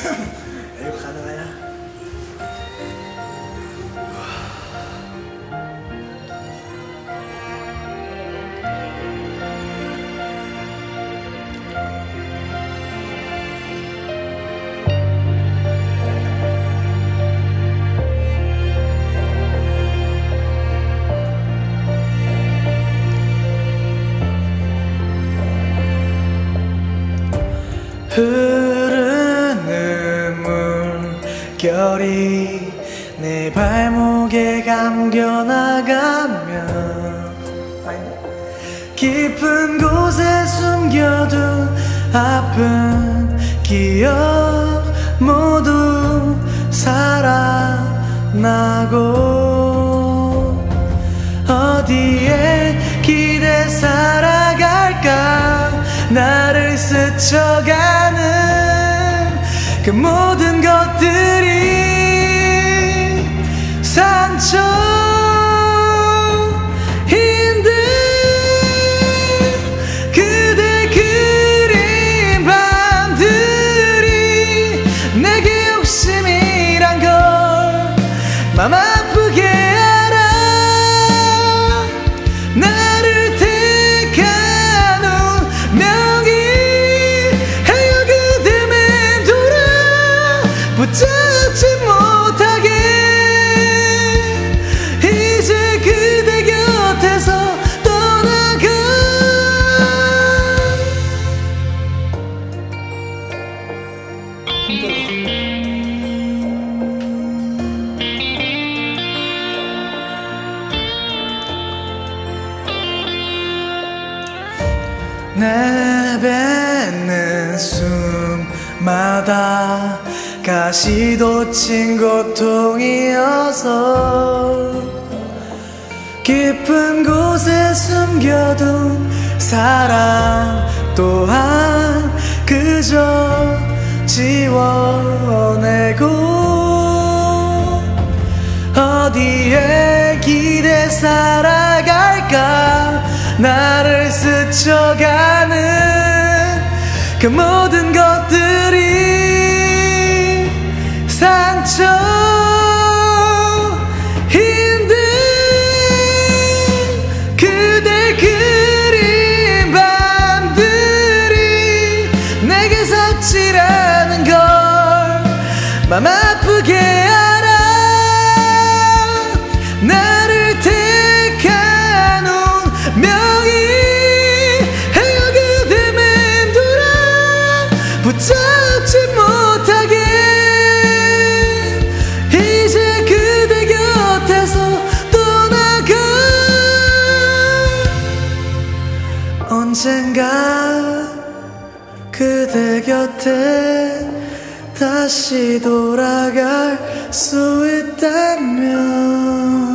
Ayun, 별이 내 발목에 감겨 나가면 깊은 곳에 숨겨둔 아픈 기억 모두 살아나고 어디에 기대 살아갈까? 나를 스쳐가는 그 모든 것들이 상처인데 그대 그린 밤들이 내게 욕심이란 걸맘아 내뱉는 숨마다 가시돋친 고통이어서 깊은 곳에 숨겨둔 사랑 또한 그저 지워내고 어디에 기대 살아갈까? 나를 스쳐가는 그 모든 것들이 맘 아프게 알아 나를 택한 운명이 헤어 그대 맴돌아 붙잡지 못하게. 이제 그대 곁에서 떠나가. 언젠가 그대 곁에 다시 돌아갈 수 있다면